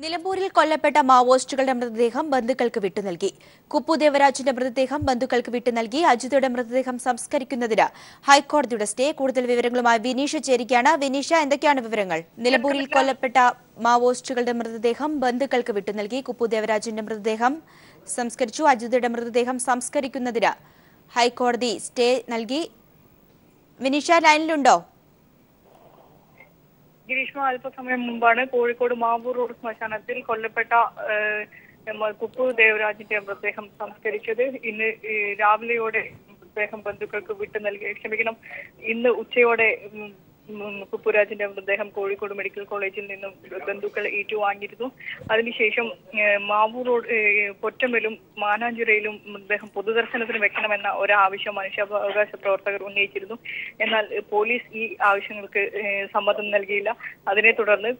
നിലമ്പൂരിൽ കൊല്ലപ്പെട്ട മാവോയിസ്റ്റുകളുടെ മൃതദേഹം ബന്ധുക്കൾക്ക് വിട്ടു നൽകി. കുപ്പു ദേവരാജിന്റെ മൃതദേഹം ബന്ധുക്കൾക്ക് വിട്ടു നൽകി. അജിതയുടെ മൃതദേഹം സംസ്കരിക്കുന്നതിന് ഹൈക്കോടതിയുടെ സ്റ്റേ. കൂടുതൽ വിവരങ്ങളുമായി വിനീഷ ചേരിക്കാണ് വിനീഷ എന്തൊക്കെയാണ് വിവരങ്ങൾ? നിലമ്പൂരിൽ കൊല്ലപ്പെട്ട മാവോയിസ്റ്റുകളുടെ മൃതദേഹം ബന്ധുക്കൾക്ക് വിട്ടു നൽകി. കുപ്പു ദേവരാജിന്റെ മൃതദേഹം സംസ്കരിച്ചു. അജിതയുടെ മൃതദേഹം സംസ്കരിക്കുന്നതിന് ഹൈക്കോടതി സ്റ്റേ നൽകി. വിനീഷ ലൈനിലുണ്ടോ? ഗിരീഷ്മ അല്പസമയം മുമ്പാണ് കോഴിക്കോട് മാവൂർ റോഡ് ശ്മശാനത്തിൽ കൊല്ലപ്പെട്ട കുപ്പു ദേവരാജിന്റെ മൃതദേഹം സംസ്കരിച്ചത്. ഇന്ന് രാവിലെയോടെ മൃതദേഹം ബന്ധുക്കൾക്ക് വിട്ടു നൽകി ക്ഷമിക്കണം. ഇന്ന് ഉച്ചയോടെ ഉം, മൃതദേഹം കോഴിക്കോട് മെഡിക്കൽ കോളേജിൽ നിന്നും ബന്ധുക്കൾ ഏറ്റുവാങ്ങിയിരുന്നു. അതിനുശേഷം മാവൂർ റോഡ് പൊറ്റമ്മലും മാനാഞ്ചിറയിലും മൃതദേഹം പൊതുദർശനത്തിന് വെക്കണമെന്ന ഒരാവശ്യം മനുഷ്യാവകാശ പ്രവർത്തകർ ഉന്നയിച്ചിരുന്നു. എന്നാൽ പോലീസ് ഈ ആവശ്യങ്ങൾക്ക് സമ്മതം നൽകിയില്ല. അതിനെ തുടർന്ന്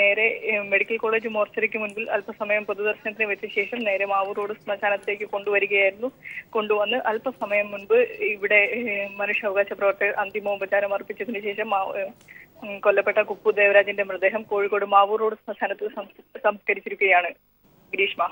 നേരെ മെഡിക്കൽ കോളേജ് മോർച്ചറിക്ക് മുൻപിൽ അല്പസമയം പൊതുദർശനത്തിന് വെച്ച ശേഷം നേരെ മാവൂർ റോഡ് ശ്മശാനത്തിലേക്ക് കൊണ്ടുവരികയായിരുന്നു. കൊണ്ടുവന്ന് അല്പസമയം മുൻപ് ഇവിടെ മനുഷ്യാവകാശ പ്രവർത്തകർ അന്തിമോപചാരം അർപ്പിച്ചതിന് ശേഷം കൊല്ലപ്പെട്ട കുപ്പു ദേവരാജിന്റെ മൃതദേഹം കോഴിക്കോട് മാവൂർ റോഡ് ശ്മശാനത്തിൽ സംസ്കരിച്ചിരിക്കുകയാണ് ഗിരീഷ്മ.